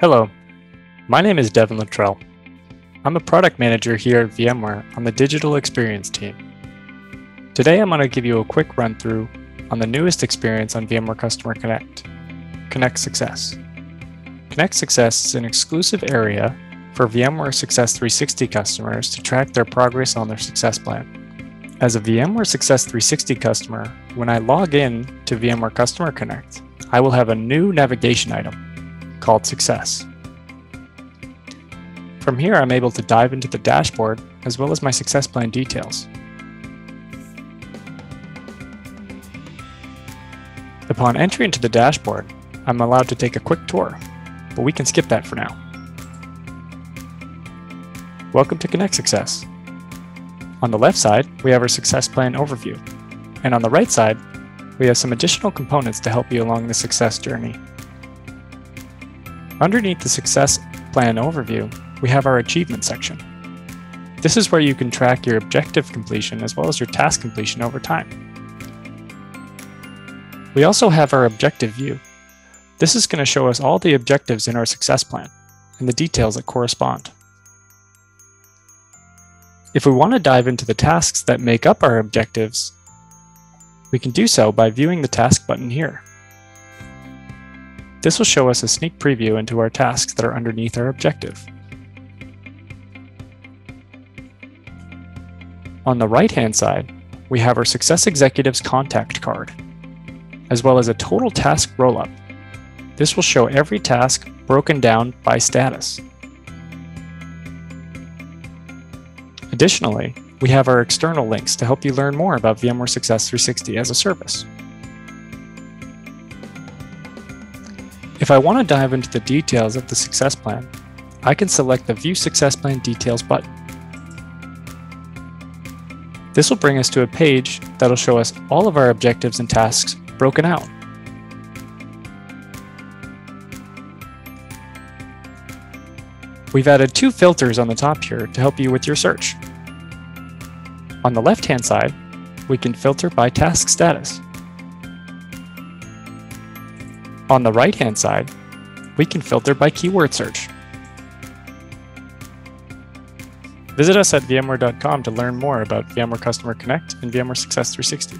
Hello, my name is Devin Luttrell. I'm a product manager here at VMware on the digital experience team. Today I'm going to give you a quick run through on the newest experience on VMware Customer Connect, Connect Success. Connect Success is an exclusive area for VMware Success 360 customers to track their progress on their success plan. As a VMware Success 360 customer, when I log in to VMware Customer Connect, I will have a new navigation item called Success. From here, I'm able to dive into the dashboard as well as my success plan details. Upon entry into the dashboard, I'm allowed to take a quick tour, but we can skip that for now. Welcome to Connect Success. On the left side, we have our success plan overview, and on the right side, we have some additional components to help you along the success journey. Underneath the success plan overview, we have our achievement section. This is where you can track your objective completion as well as your task completion over time. We also have our objective view. This is going to show us all the objectives in our success plan and the details that correspond. If we want to dive into the tasks that make up our objectives, we can do so by viewing the task button here. This will show us a sneak preview into our tasks that are underneath our objective. On the right-hand side, we have our Success Executives contact card, as well as a total task rollup. This will show every task broken down by status. Additionally, we have our external links to help you learn more about VMware Success 360 as a service. If I want to dive into the details of the success plan, I can select the View Success Plan Details button. This will bring us to a page that'll show us all of our objectives and tasks broken out. We've added two filters on the top here to help you with your search. On the left-hand side, we can filter by task status. On the right-hand side, we can filter by keyword search. Visit us at vmware.com to learn more about VMware Customer Connect and VMware Success 360.